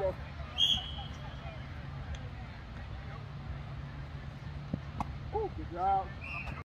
you go. Ooh, good job.